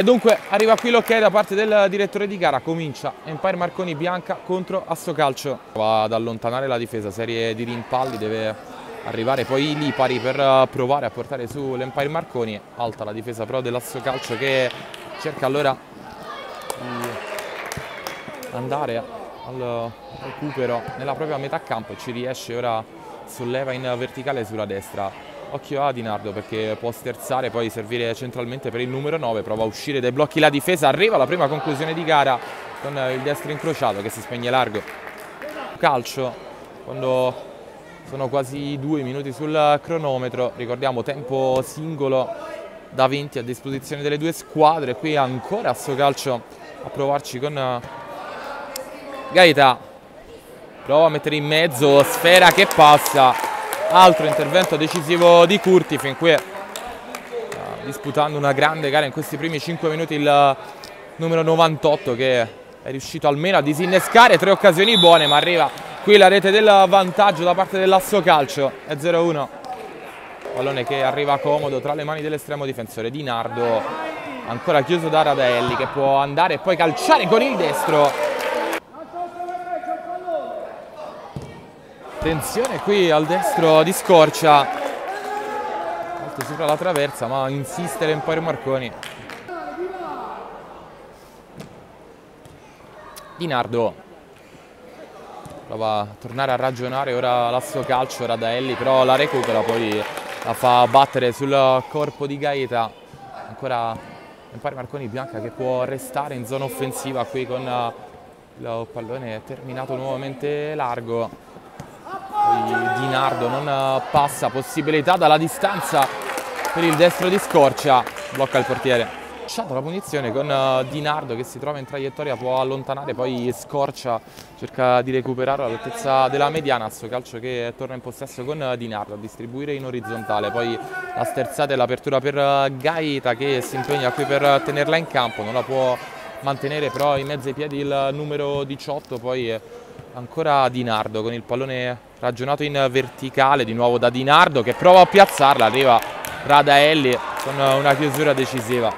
E dunque arriva qui l'ok da parte del direttore di gara, comincia Empire Marconi Bianca contro Asso Calcio. Va ad allontanare la difesa, serie di rimpalli, deve arrivare poi Lipari per provare a portare su l'Empire Marconi. Alta la difesa però dell'Asso Calcio che cerca allora di andare al recupero nella propria metà campo e ci riesce ora solleva in verticale sulla destra occhio a Dinardo perché può sterzare poi servire centralmente per il numero 9 prova a uscire dai blocchi la difesa arriva la prima conclusione di gara con il destro incrociato che si spegne largo. Calcio quando sono quasi due minuti sul cronometro ricordiamo tempo singolo da 20 a disposizione delle due squadre qui ancora a sto calcio a provarci con Gaeta. Prova a mettere in mezzo sfera che passa altro intervento decisivo di Curti fin qui uh, disputando una grande gara in questi primi 5 minuti il numero 98 che è riuscito almeno a disinnescare tre occasioni buone ma arriva qui la rete del vantaggio da parte dell'Asso Calcio è 0-1 pallone che arriva comodo tra le mani dell'estremo difensore Di Nardo ancora chiuso da Radelli che può andare e poi calciare con il destro Attenzione qui al destro di Scorcia. Alto sopra la traversa, ma insiste l'Empire Marconi. Di Nardo. Prova a tornare a ragionare ora l'asso calcio Radaelli, però la recupera, poi la fa battere sul corpo di Gaeta. Ancora Empire Marconi Bianca che può restare in zona offensiva qui con il pallone terminato nuovamente largo poi Di Nardo non eh, passa, possibilità dalla distanza per il destro di Scorcia, blocca il portiere. Lasciato la punizione con eh, Di Nardo che si trova in traiettoria, può allontanare, poi Scorcia cerca di recuperare all'altezza della mediana, sto calcio che torna in possesso con eh, Di Nardo a distribuire in orizzontale, poi la sterzata e l'apertura per Gaeta che si impegna qui per tenerla in campo, non la può mantenere però in mezzo ai piedi il numero 18, poi ancora Di Nardo con il pallone ragionato in verticale di nuovo da Di Nardo che prova a piazzarla arriva Radaelli con una chiusura decisiva.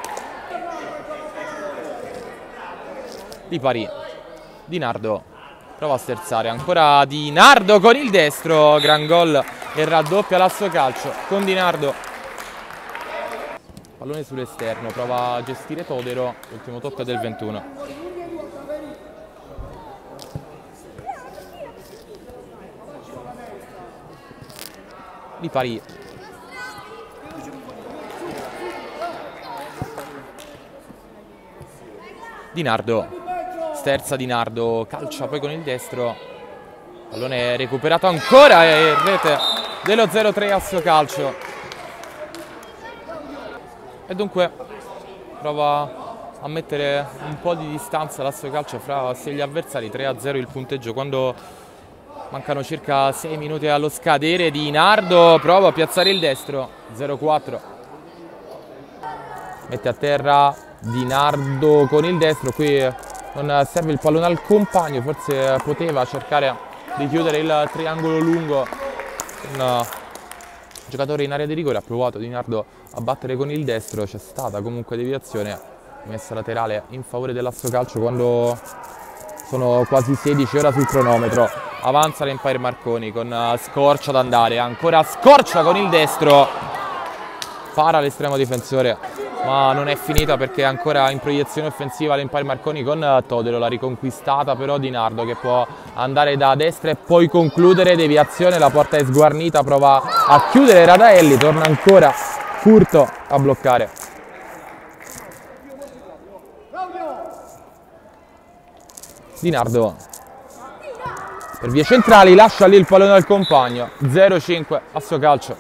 Di Pari Di Nardo prova a sterzare ancora Di Nardo con il destro gran gol e raddoppia l'asso calcio con Di Nardo pallone sull'esterno prova a gestire Todero ultimo tocco del 21 di Pari. Di Nardo, sterza Di Nardo, calcia poi con il destro, pallone recuperato ancora e rete dello 0-3 a suo calcio. E dunque prova a mettere un po' di distanza l'asso calcio fra e gli avversari, 3-0 il punteggio quando Mancano circa 6 minuti allo scadere. Di Nardo, prova a piazzare il destro, 0-4. Mette a terra Di Nardo con il destro, qui non serve il pallone al compagno, forse poteva cercare di chiudere il triangolo lungo. Un giocatore in area di rigore ha provato Di Nardo a battere con il destro, c'è stata comunque deviazione, messa laterale in favore dell'Asso Calcio quando sono quasi 16 ora sul cronometro avanza l'Empire Marconi con uh, Scorcia ad andare, ancora Scorcia con il destro, para l'estremo difensore, ma non è finita perché è ancora in proiezione offensiva l'Empire Marconi con uh, Todero, la riconquistata però Di Nardo che può andare da destra e poi concludere, deviazione, la porta è sguarnita, prova a chiudere Radaelli, torna ancora Furto a bloccare. Di Nardo per vie centrali lascia lì il pallone al compagno. 0-5 a suo calcio.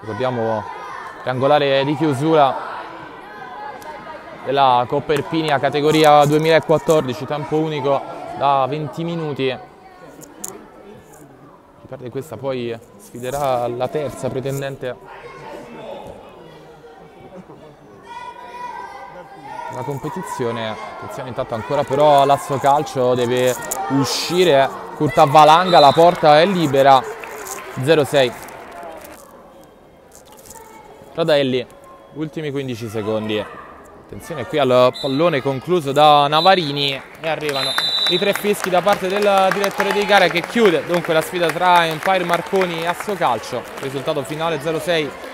Ricordiamo triangolare di chiusura della Coppa Irpinia categoria 2014 tempo unico da 20 minuti. Perde questa poi sfiderà la terza pretendente la competizione. Attenzione intanto ancora però l'asso calcio deve uscire. Curta valanga la porta è libera. 0-6 Radaelli ultimi 15 secondi. Attenzione qui al pallone concluso da Navarini. E arrivano i tre fischi da parte del direttore di gara che chiude dunque la sfida tra Empire Marconi e Assocalcio. Risultato finale 0-6